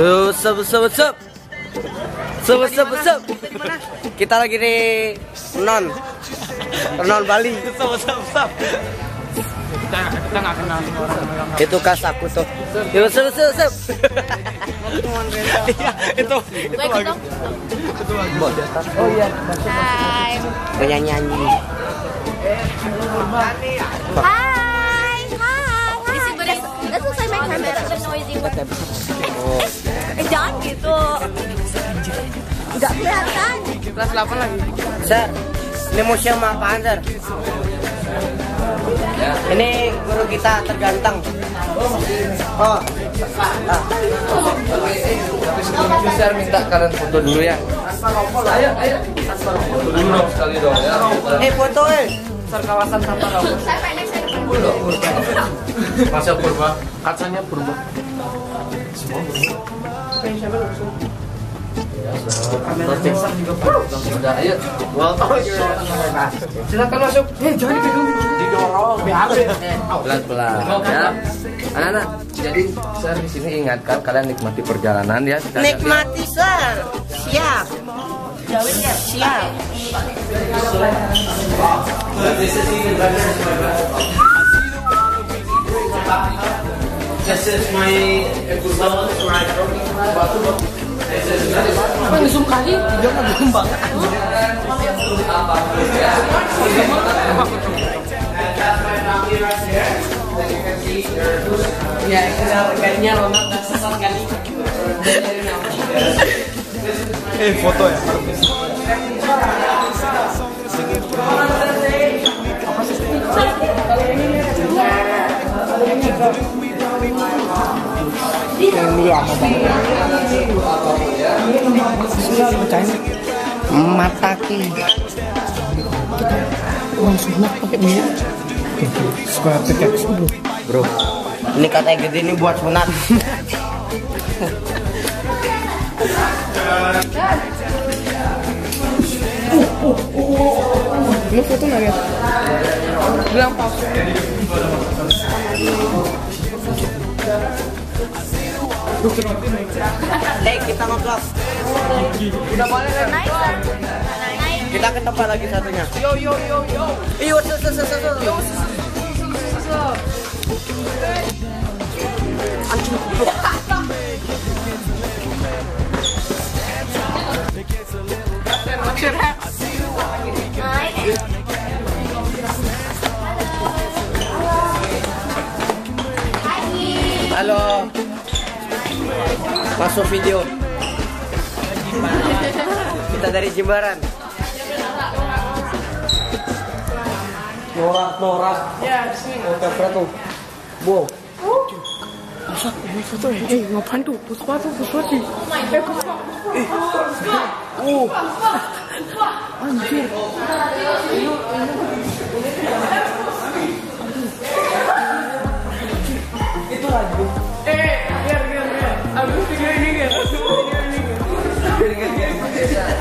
Tuh, sup, sup, sup. Sup, sup, sup. Kita lagi di non. Non Bali. Sup, sup, sup. Kita kita nggak kenal orang. Itu kas aku tuh. Tuh, sup, sup, sup. Iya, itu itu Gue ikut bagus. Oh iya, Hai. penyanyi-nyanyi. Hai. This is my camera. Noisy. Oh. Eh, jangan gitu. Enggak kelihatan. Kelas 8 lagi. Sir, ini museum apaan, Sir? Ini guru kita terganteng. Oh. Ah. Bisa minta kalian foto dulu ya. Ayo, ayo. Foto dulu dong sekali dong ya. Eh, foto eh. Besar kawasan tanpa rambut. Saya pendek, saya depan. Masa purba, ayo. Silakan masuk. Eh, jangan dipegang. Didorong. Biar Pelan-pelan ya. Anak-anak, jadi saya di sini ingatkan kalian nikmati perjalanan ya. Nikmati, Sir. Siap. Siap. Apa yang zoom kali? Dia nggak berkembang. Ya, kayaknya Ronald nggak sesat kali. Eh foto ya. Mataki. Suka pickaxe bro. Bro, ini katanya gede ini buat sunat. Lu foto nggak ya? Bilang palsu. Eh, kita ngobrol. Udah boleh kan? Naik. Kita ke tempat lagi satunya. Yo yo yo yo. Iyo, se se se se se. Naik. Masuk video. Kita dari Jimbaran. Norak, norak. Ya, di sini. Oh, tempra tuh. Wow. Ini foto ya? Eh, ngapain tuh? Puspa tuh, puspa sih. Eh, puspa. Uh. Anjir.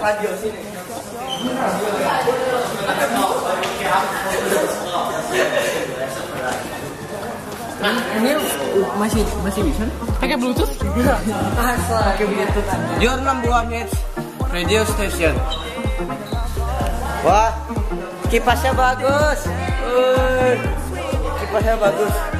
radio sini. Ini masih masih bisa? Pakai bluetooth? Pakai bluetooth. Your number one hits radio station. Wah, kipasnya bagus. Uh, kipasnya bagus.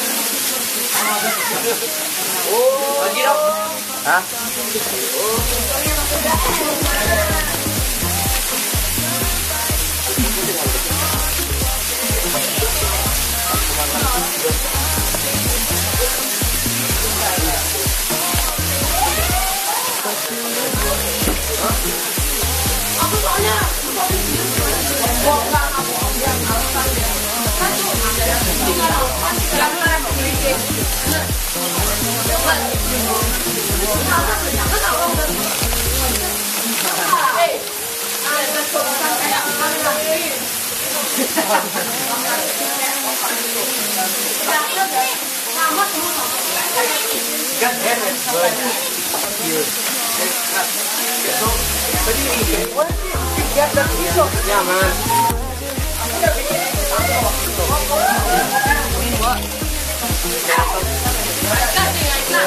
어지럽? 아? Walk out. Cắt hết này, rồi Nhiều Cái gì cái quá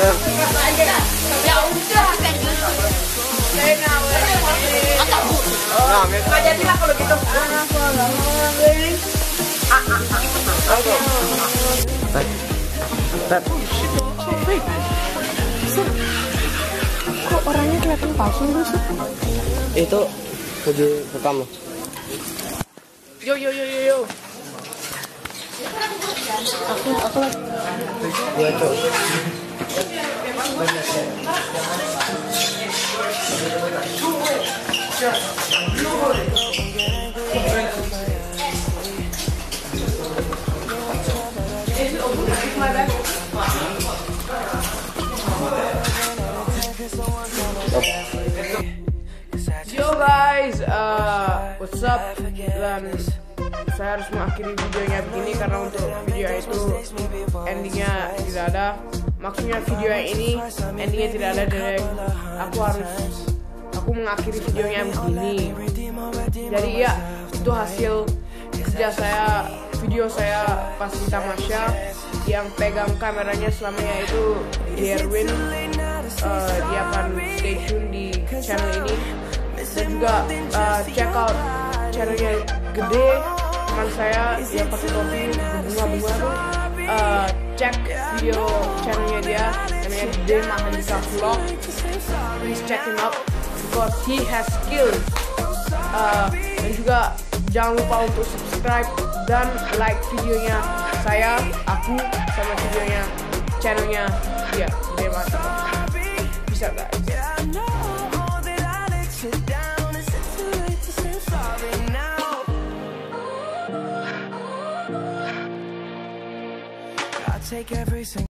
Kok orangnya kelihatan palsu sih? Itu lagi rekam loh. Yo yo yo yo yo. Iya, Cok. Yo guys, uh, what's up? Dan saya harus mengakhiri videonya begini karena untuk video itu endingnya tidak ada. Maksudnya video yang ini endingnya tidak ada direct. Aku harus aku mengakhiri videonya begini. Jadi ya itu hasil kerja saya video saya pas di tamasya yang pegang kameranya selamanya itu Derwin uh, dia akan stay tune di channel ini dan juga uh, check out channelnya gede teman saya yang pakai topi bunga-bunga tuh uh, cek video channelnya dia namanya Gede Mahandika Vlog please check him out because he has skills. Uh, dan juga jangan lupa untuk subscribe dan like videonya saya aku sama videonya channelnya dia Mahandika bisa guys take every single